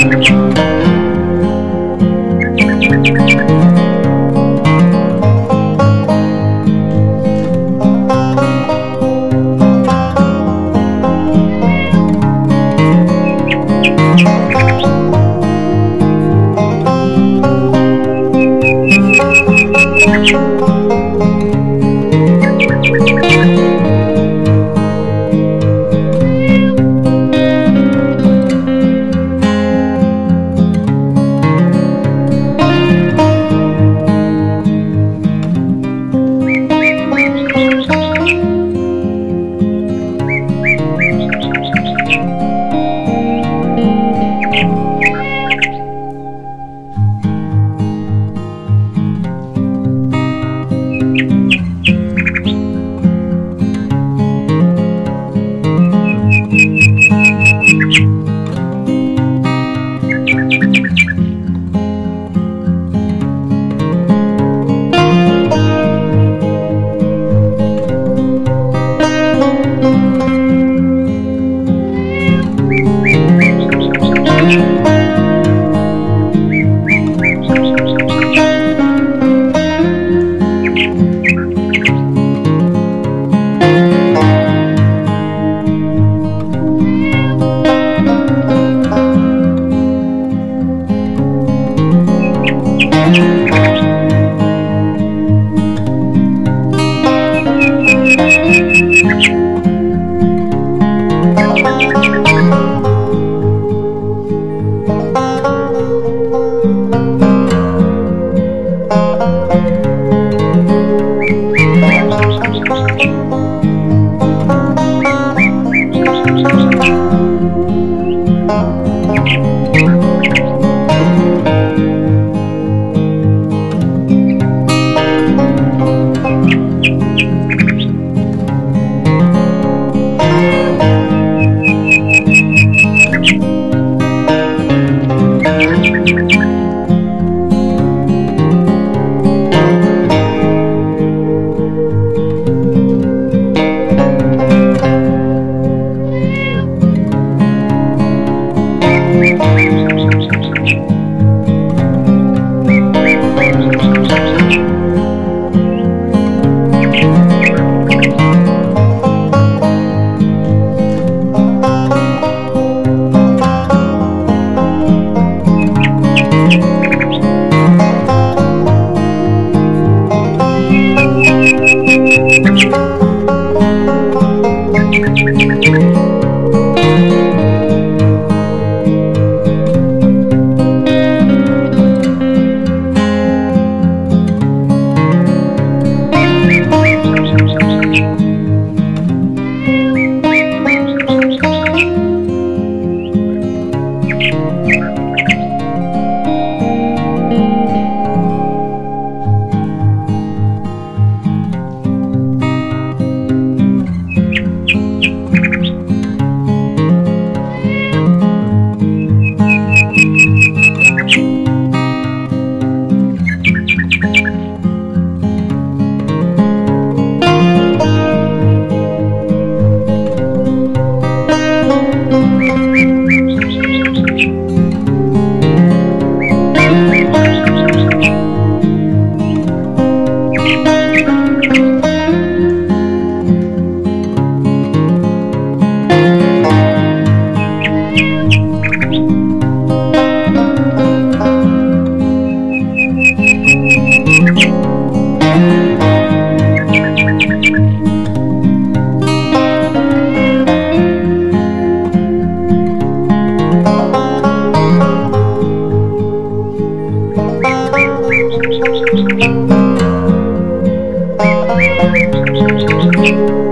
Thank you. Thank you. you